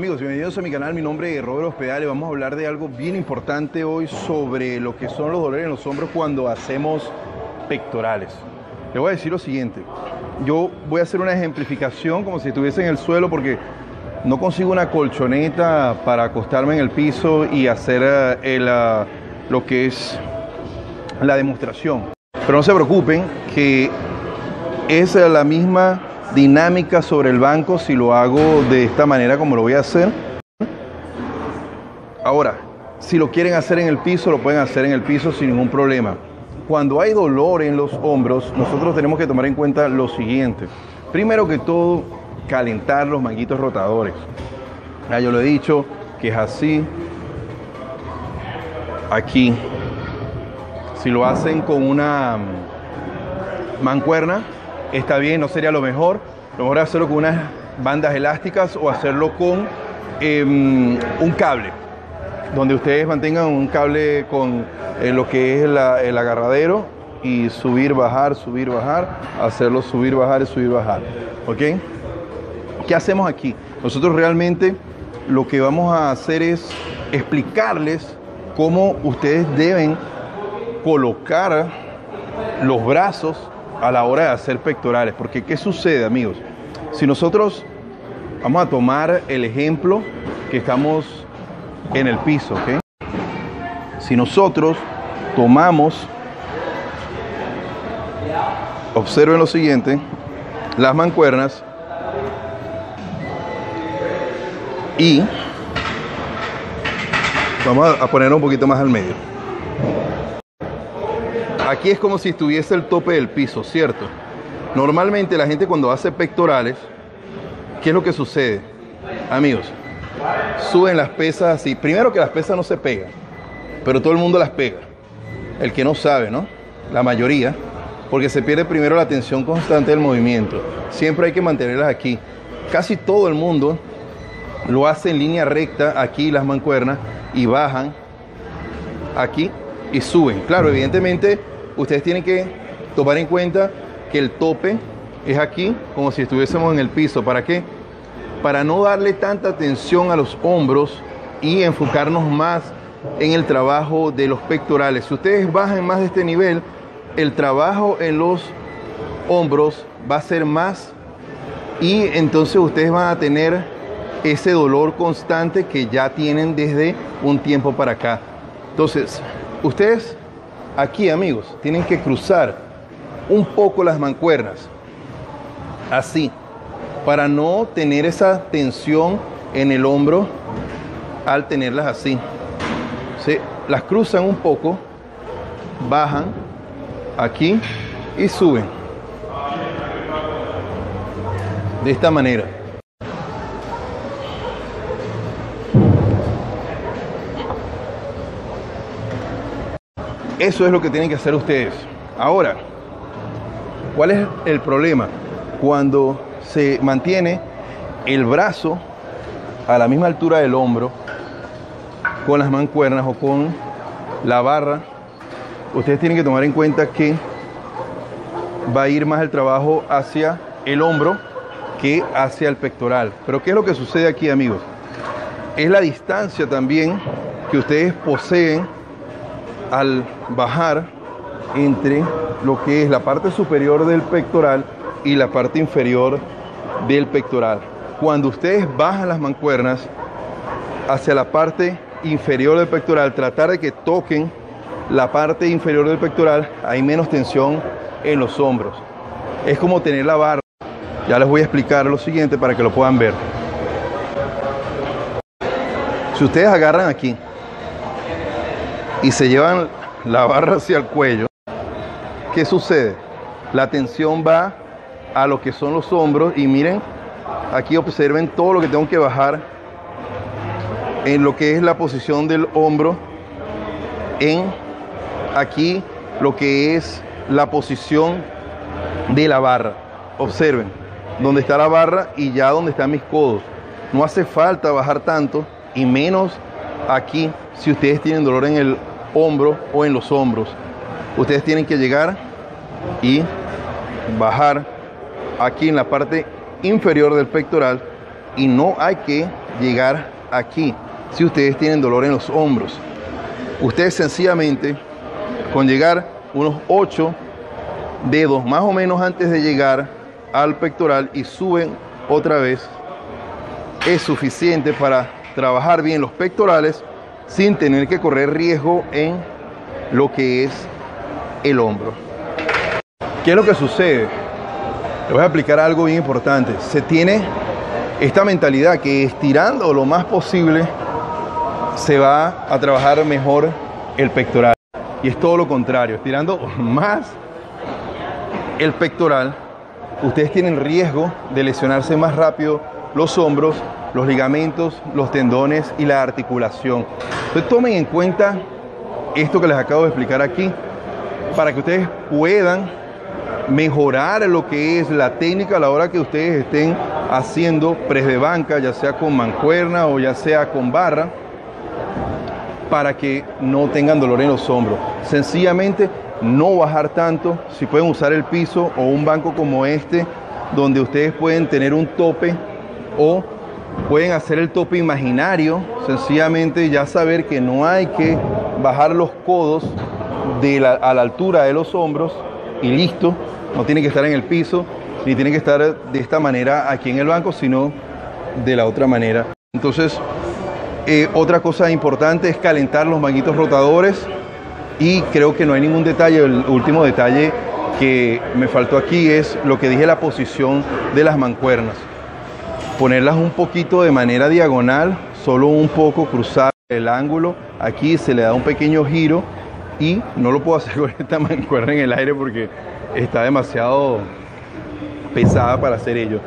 Amigos, bienvenidos a mi canal. Mi nombre es Robert Hospedales. Vamos a hablar de algo bien importante hoy sobre lo que son los dolores en los hombros cuando hacemos pectorales. Le voy a decir lo siguiente. Yo voy a hacer una ejemplificación como si estuviese en el suelo porque no consigo una colchoneta para acostarme en el piso y hacer eh, el, uh, lo que es la demostración. Pero no se preocupen que es la misma dinámica sobre el banco si lo hago de esta manera como lo voy a hacer. Ahora, si lo quieren hacer en el piso, lo pueden hacer en el piso sin ningún problema. Cuando hay dolor en los hombros, nosotros tenemos que tomar en cuenta lo siguiente. Primero que todo, calentar los manguitos rotadores. Ya yo lo he dicho que es así. Aquí. Si lo hacen con una mancuerna, está bien, no sería lo mejor. Lo mejor es hacerlo con unas bandas elásticas o hacerlo con eh, un cable, donde ustedes mantengan un cable con eh, lo que es el agarradero y subir, bajar, subir, bajar, hacerlo subir, bajar y subir, bajar. ¿Ok? ¿Qué hacemos aquí? Nosotros realmente lo que vamos a hacer es explicarles cómo ustedes deben colocar los brazos a la hora de hacer pectorales. Porque ¿qué sucede, amigos? Si nosotros vamos a tomar el ejemplo que estamos en el piso, ¿ok? Si nosotros tomamos, observen lo siguiente, las mancuernas y vamos a poner un poquito más al medio. Aquí es como si estuviese el tope del piso, ¿cierto? Normalmente la gente cuando hace pectorales, ¿qué es lo que sucede? Amigos, suben las pesas así. Primero que las pesas no se pegan, pero todo el mundo las pega. El que no sabe, ¿no? La mayoría, porque se pierde primero la tensión constante del movimiento. Siempre hay que mantenerlas aquí. Casi todo el mundo lo hace en línea recta, aquí las mancuernas, y bajan aquí y suben. Claro, evidentemente ustedes tienen que tomar en cuenta que el tope es aquí, como si estuviésemos en el piso. ¿Para qué? Para no darle tanta tensión a los hombros y enfocarnos más en el trabajo de los pectorales. Si ustedes bajan más de este nivel, el trabajo en los hombros va a ser más y entonces ustedes van a tener ese dolor constante que ya tienen desde un tiempo para acá. Entonces, ustedes aquí, amigos, tienen que cruzar un poco las mancuernas, así, para no tener esa tensión en el hombro al tenerlas así. Se las cruzan un poco, bajan aquí y suben. De esta manera. Eso es lo que tienen que hacer ustedes. Ahora, ¿cuál es el problema? Cuando se mantiene el brazo a la misma altura del hombro, con las mancuernas o con la barra, ustedes tienen que tomar en cuenta que va a ir más el trabajo hacia el hombro que hacia el pectoral. Pero ¿qué es lo que sucede aquí, amigos? Es la distancia también que ustedes poseen al bajar entre lo que es la parte superior del pectoral y la parte inferior del pectoral. Cuando ustedes bajan las mancuernas hacia la parte inferior del pectoral, tratar de que toquen la parte inferior del pectoral, hay menos tensión en los hombros. Es como tener la barra. Ya les voy a explicar lo siguiente para que lo puedan ver. Si ustedes agarran aquí y se llevan la barra hacia el cuello, ¿qué sucede? La tensión va a lo que son los hombros y miren, aquí observen todo lo que tengo que bajar en lo que es la posición del hombro, en aquí lo que es la posición de la barra. Observen, donde está la barra y ya donde están mis codos. No hace falta bajar tanto y menos aquí si ustedes tienen dolor en el hombro o en los hombros. Ustedes tienen que llegar y bajar aquí en la parte inferior del pectoral y no hay que llegar aquí. Si ustedes tienen dolor en los hombros, ustedes sencillamente con llegar unos 8 dedos más o menos antes de llegar al pectoral y suben otra vez es suficiente para trabajar bien los pectorales sin tener que correr riesgo en lo que es el hombro. ¿Qué es lo que sucede? Le voy a explicar algo bien importante. Se tiene esta mentalidad que estirando lo más posible se va a trabajar mejor el pectoral. Y es todo lo contrario, estirando más el pectoral, ustedes tienen riesgo de lesionarse más rápido los hombros, los ligamentos, los tendones y la articulación. Entonces tomen en cuenta esto que les acabo de explicar aquí para que ustedes puedan mejorar lo que es la técnica a la hora que ustedes estén haciendo press de banca, ya sea con mancuerna o ya sea con barra, para que no tengan dolor en los hombros. Sencillamente no bajar tanto, si pueden usar el piso o un banco como este, donde ustedes pueden tener un tope o pueden hacer el tope imaginario, sencillamente ya saber que no hay que bajar los codos a la altura de los hombros y listo, no tiene que estar en el piso, ni tiene que estar de esta manera aquí en el banco, sino de la otra manera. Entonces, eh, otra cosa importante es calentar los manguitos rotadores y creo que no hay ningún detalle. El último detalle que me faltó aquí es lo que dije, la posición de las mancuernas. Ponerlas un poquito de manera diagonal, solo un poco cruzar el ángulo. Aquí se le da un pequeño giro y no lo puedo hacer con esta mancuerna en el aire porque está demasiado pesada para hacer ello.